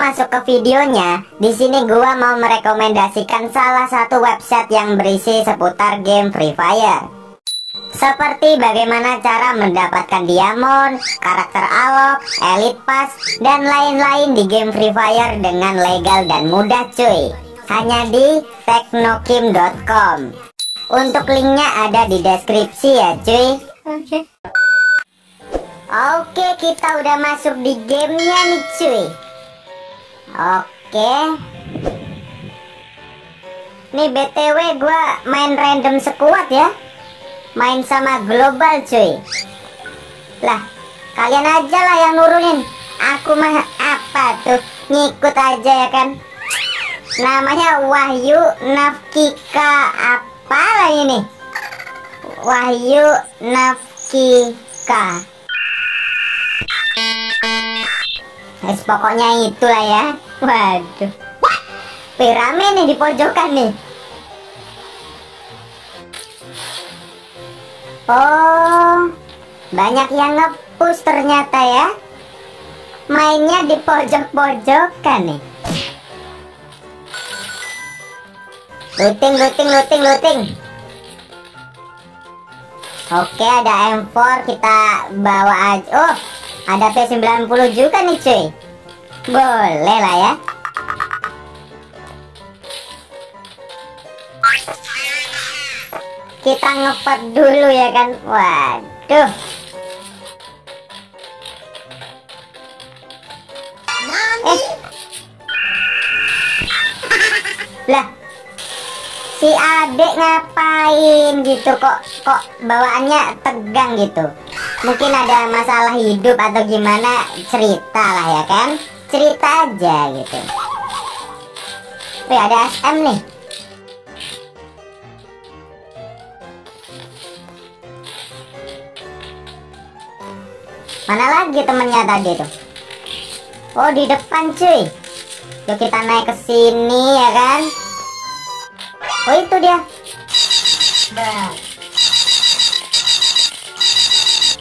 Sebelum masuk ke videonya, di sini gua mau merekomendasikan salah satu website yang berisi seputar game Free Fire. Seperti bagaimana cara mendapatkan diamond, karakter alok, elite pass, dan lain-lain di game Free Fire dengan legal dan mudah cuy. Hanya di teknokim.com. Untuk linknya ada di deskripsi ya cuy. Oke. Oke, kita udah masuk di gamenya nih cuy. Oke. Nih BTW gua main random sekuat ya. Main sama global cuy. Lah, kalian aja lah yang nurunin. Aku mah apa tuh? Ngikut aja ya kan. Namanya Wahyu Nafkika apa lah ini? Wahyu Nafkika. Es pokoknya itulah ya. Waduh. Rame nih di pojokan nih. Oh, banyak yang ngepush ternyata ya. Mainnya di pojok-pojokan nih. Looting, looting, looting, looting. Oke, ada M4 kita bawa aja. Oh, ada P90 juga nih cuy. Boleh lah ya. Kita ngepet dulu ya kan. Waduh. Eh. Lah. Si adek ngapain gitu kok kok bawaannya tegang gitu. Mungkin ada masalah hidup atau gimana cerita lah ya kan. Cerita aja gitu. Wih ada SM nih. Mana lagi temennya tadi tuh? Oh di depan cuy. Yuk kita naik ke sini ya kan? Oh itu dia.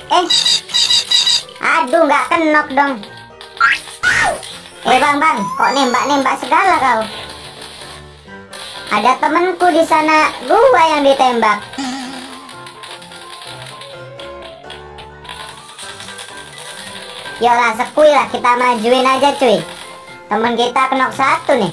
Eh, aduh nggak kenok dong. Eh bang bang, kok nembak nembak segala kau? Ada temenku di sana, gua yang ditembak. Yolah sekui lah kita majuin aja cuy Temen kita kenok satu nih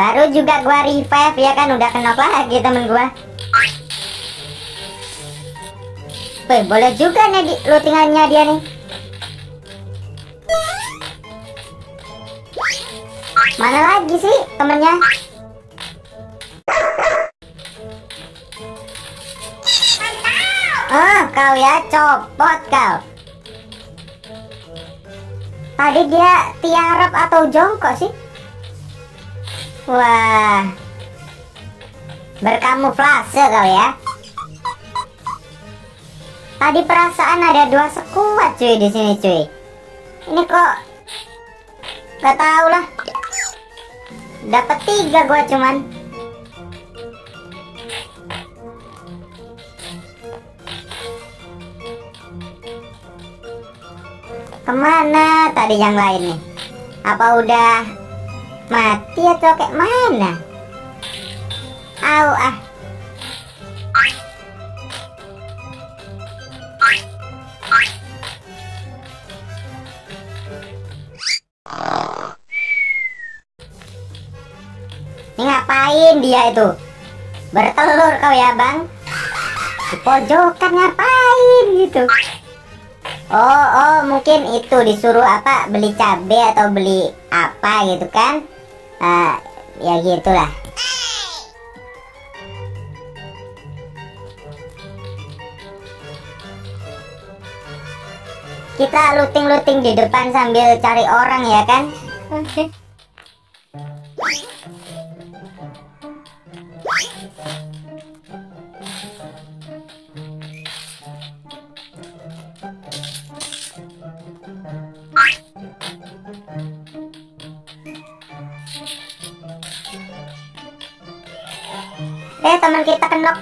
Baru juga gua revive ya kan udah kenok lagi temen gua Wih, boleh juga nih di lootingannya dia nih. Mana lagi sih temennya? Ah, kau ya copot kau. Tadi dia tiarap atau jongkok sih? Wah. Berkamuflase kau ya. Tadi perasaan ada dua sekuat cuy di sini cuy. Ini kok Gak tau lah. Dapat tiga gua cuman. Ke mana tadi yang lain nih? Apa udah mati atau kayak mana? Au ah. Ini ngapain dia itu? Bertelur kau ya bang? Di pojokan ngapain gitu? Oh, oh mungkin itu disuruh apa beli cabe atau beli apa gitu kan? Uh, ya gitulah. Kita looting-looting di depan sambil cari orang ya kan? Oke. teman kita kenok.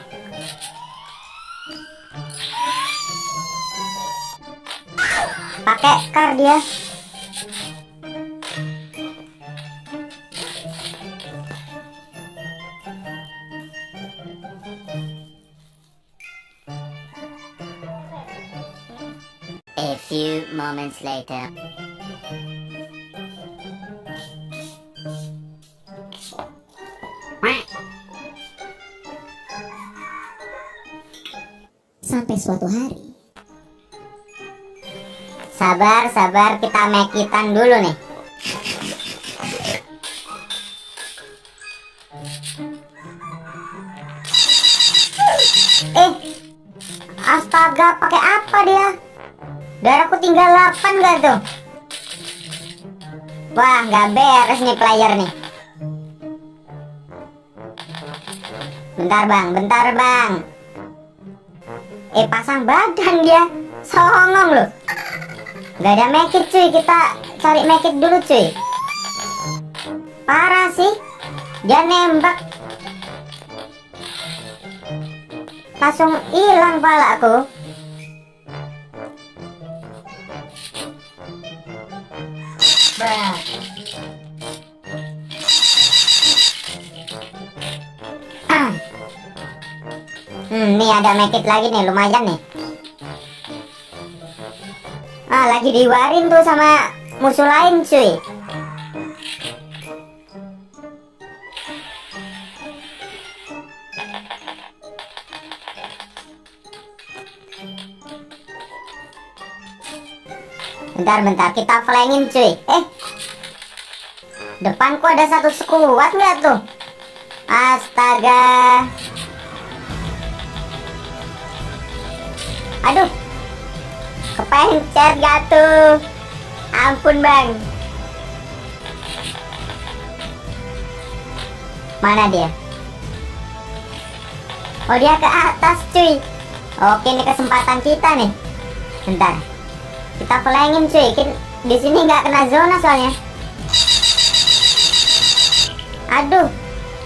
Pakai kar dia. A few moments later. Sampai suatu hari, Sabar, sabar, kita mekitan dulu nih. Eh, astaga, pakai apa dia? Darahku tinggal 8 gak tuh? Wah, nggak beres nih player nih. Bentar bang, bentar bang. Eh, pasang badan dia. Songong loh. Gak ada mekit cuy, kita cari mekit dulu cuy. Parah sih, dia nembak. Langsung hilang palaku. Ah. Hmm, nih ada mekit lagi nih, lumayan nih. Ah, lagi diwarin tuh sama musuh lain, cuy. Bentar, bentar, kita flankin, cuy. Eh, depanku ada satu sekuat nggak tuh? Astaga. Aduh, kepencet gak tuh ampun bang. Mana dia? Oh dia ke atas cuy. Oke ini kesempatan kita nih. Bentar. Kita pelengin cuy. Di sini nggak kena zona soalnya. Aduh.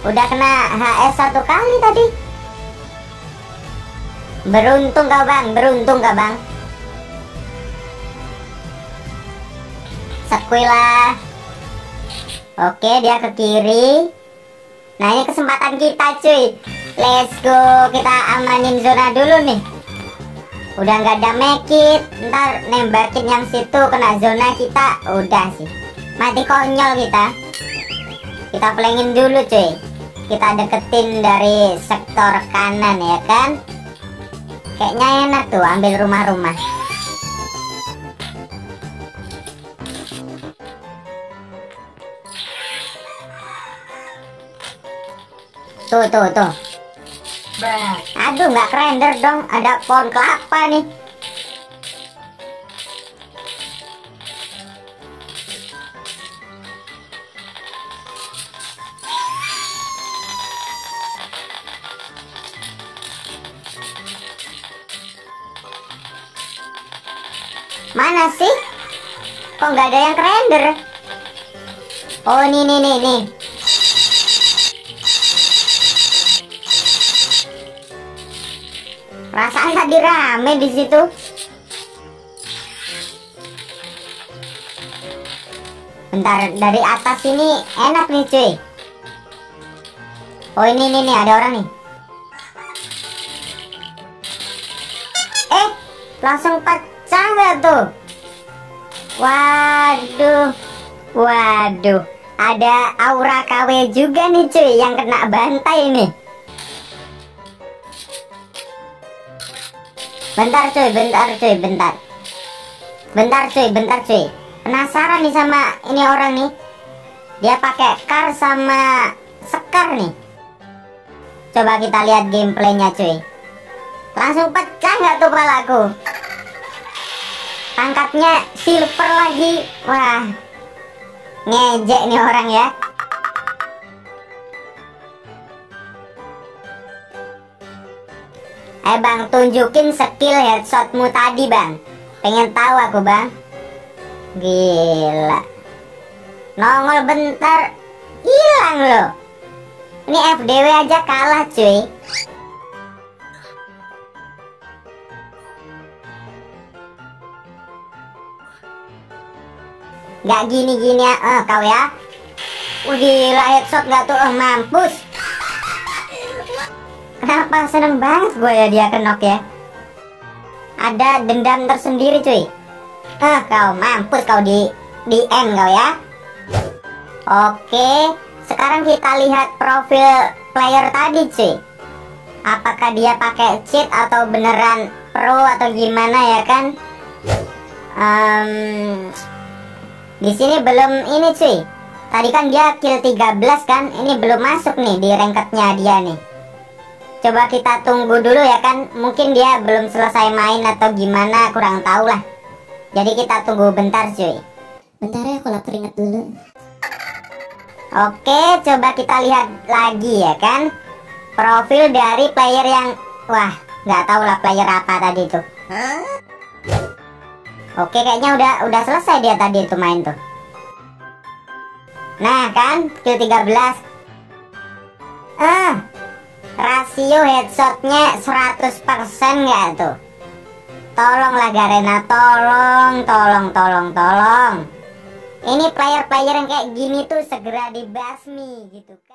Udah kena HS satu kali tadi beruntung gak bang beruntung gak bang Sequila. Oke, dia ke kiri. Nah, ini kesempatan kita, cuy. Let's go. Kita amanin zona dulu nih. Udah nggak ada mekit. Ntar nembakin yang situ kena zona kita. Udah sih. Mati konyol kita. Kita flankin dulu, cuy. Kita deketin dari sektor kanan ya kan. Kayaknya enak tuh ambil rumah-rumah. Tuh, tuh, tuh. Aduh, nggak render dong. Ada pohon kelapa nih. Mana sih? Kok nggak ada yang render? Oh, nih, nih, nih, nih. Perasaan tadi rame di situ. Bentar, dari atas ini enak nih cuy. Oh ini nih nih ada orang nih. Eh, langsung pecah nggak tuh? Waduh, waduh. Ada aura KW juga nih cuy yang kena bantai nih. Bentar cuy, bentar cuy, bentar. Bentar cuy, bentar cuy. Penasaran nih sama ini orang nih. Dia pakai kar sama sekar nih. Coba kita lihat gameplaynya cuy. Langsung pecah nggak tuh palaku? Pangkatnya silver lagi. Wah. Ngejek nih orang ya. Eh bang, tunjukin skill headshotmu tadi bang. Pengen tahu aku bang. Gila. Nongol bentar, hilang loh. Ini FDW aja kalah cuy Gak gini-gini ya eh, kau ya. Gila headshot gak tuh eh, mampus. Kenapa? Seneng banget gue ya dia kenok ya. Ada dendam tersendiri cuy. Eh kau mampus kau di di end kau ya. Oke sekarang kita lihat profil player tadi cuy. Apakah dia pakai cheat atau beneran pro atau gimana ya kan? Um, di sini belum ini cuy. Tadi kan dia kill 13 kan. Ini belum masuk nih di rankednya dia nih. Coba kita tunggu dulu ya kan. Mungkin dia belum selesai main atau gimana kurang tahu lah. Jadi kita tunggu bentar cuy. Bentar ya, aku lap keringet dulu. Oke, coba kita lihat lagi ya kan. Profil dari player yang wah, nggak tahu lah player apa tadi tuh. Oke, kayaknya udah udah selesai dia tadi itu main tuh. Nah, kan kill 13. Ah. Rasio headshotnya 100% nggak tuh? Tolonglah Garena, tolong, tolong, tolong, tolong. Ini player-player yang kayak gini tuh segera dibasmi gitu kan.